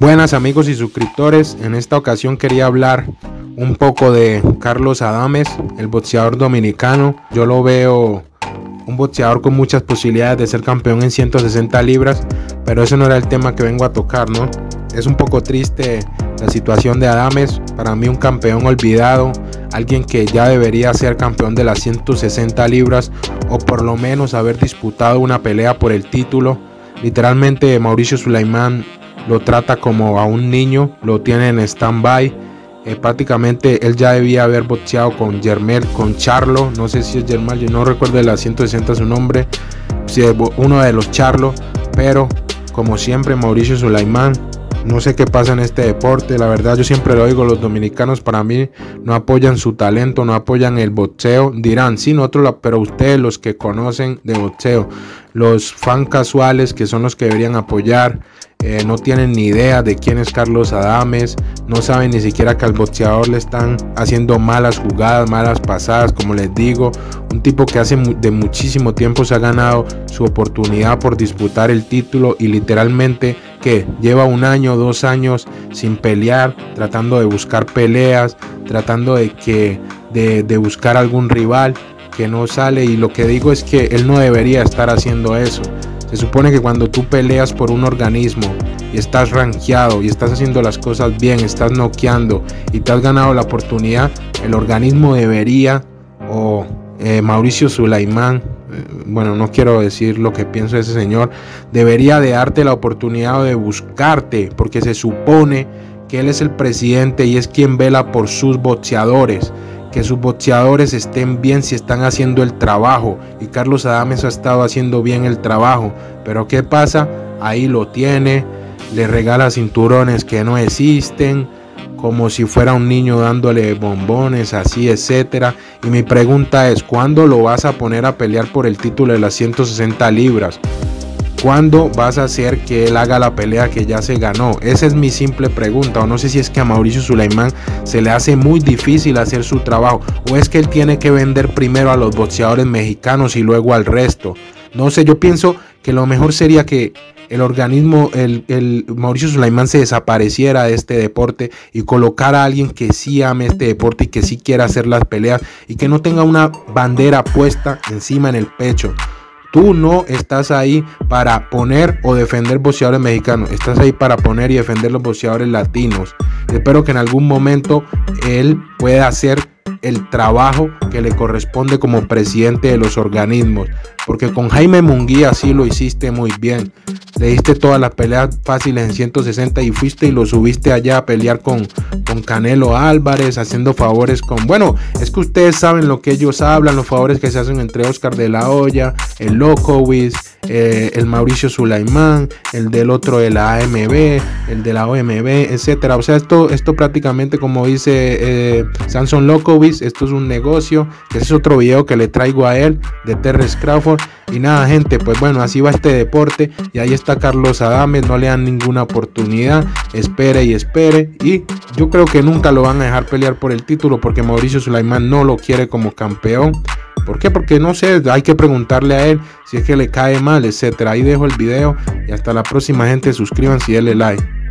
Buenas amigos y suscriptores, en esta ocasión quería hablar un poco de Carlos Adames, el boxeador dominicano. Yo lo veo un boxeador con muchas posibilidades de ser campeón en 160 libras, pero eso no era el tema que vengo a tocar, ¿no? Es un poco triste la situación de Adames, para mí un campeón olvidado, alguien que ya debería ser campeón de las 160 libras o por lo menos haber disputado una pelea por el título. Literalmente Mauricio Sulaimán lo trata como a un niño, lo tiene en stand-by. Eh, prácticamente él ya debía haber boxeado con Germel, con Charlo, no sé si es Germel, yo no recuerdo de la 160 su nombre, uno de los Charlo, pero como siempre Mauricio Sulaimán, no sé qué pasa en este deporte, la verdad yo siempre lo digo, los dominicanos para mí no apoyan su talento, no apoyan el boxeo, dirán, sí, nosotros, pero ustedes los que conocen de boxeo, los fan casuales que son los que deberían apoyar, eh, no tienen ni idea de quién es Carlos Adames, no saben ni siquiera que al boxeador le están haciendo malas jugadas, malas pasadas, como les digo, un tipo que hace de muchísimo tiempo se ha ganado su oportunidad por disputar el título y literalmente que lleva un año, dos años sin pelear, tratando de buscar peleas, tratando de que de, de buscar algún rival que no sale. Y lo que digo es que él no debería estar haciendo eso. Se supone que cuando tú peleas por un organismo y estás rankeado y estás haciendo las cosas bien, estás noqueando y te has ganado la oportunidad, el organismo debería, o eh, Mauricio Sulaimán, eh, bueno, no quiero decir lo que pienso de ese señor, debería de darte la oportunidad de buscarte, porque se supone que él es el presidente y es quien vela por sus boxeadores que sus boxeadores estén bien si están haciendo el trabajo. Y Carlos Adames ha estado haciendo bien el trabajo. Pero ¿qué pasa? Ahí lo tiene, le regala cinturones que no existen, como si fuera un niño dándole bombones, así, etcétera. Y mi pregunta es, ¿cuándo lo vas a poner a pelear por el título de las 160 libras? ¿Cuándo vas a hacer que él haga la pelea que ya se ganó? Esa es mi simple pregunta. O no sé si es que a Mauricio Sulaimán se le hace muy difícil hacer su trabajo. O es que él tiene que vender primero a los boxeadores mexicanos y luego al resto. No sé, yo pienso que lo mejor sería que el organismo, el, Mauricio Sulaimán se desapareciera de este deporte y colocara a alguien que sí ame este deporte y que sí quiera hacer las peleas y que no tenga una bandera puesta encima en el pecho. Tú no estás ahí para poner o defender boxeadores mexicanos, estás ahí para poner y defender los boxeadores latinos. Espero que en algún momento él pueda hacer el trabajo que le corresponde como presidente de los organismos. Porque con Jaime Munguía sí lo hiciste muy bien. Le diste todas las peleas fáciles en 160 y fuiste y lo subiste allá a pelear con, con Canelo Álvarez, haciendo favores con... Bueno, es que ustedes saben lo que ellos hablan, los favores que se hacen entre Oscar de la Hoya, el Locowitz, eh, el Mauricio Sulaimán, el del otro de la AMB, el de la OMB, etcétera. O sea, esto, esto prácticamente como dice eh, Samson Locowitz, esto es un negocio. Ese es otro video que le traigo a él de Terrence Crawford. Y nada, gente, pues bueno, así va este deporte. Y ahí está Carlos Adames, no le dan ninguna oportunidad. Espere y espere. Y yo creo que nunca lo van a dejar pelear por el título porque Mauricio Sulaimán no lo quiere como campeón. ¿Por qué? Porque no sé, hay que preguntarle a él si es que le cae mal, etcétera. Ahí dejo el video y hasta la próxima gente, suscríbanse y denle like.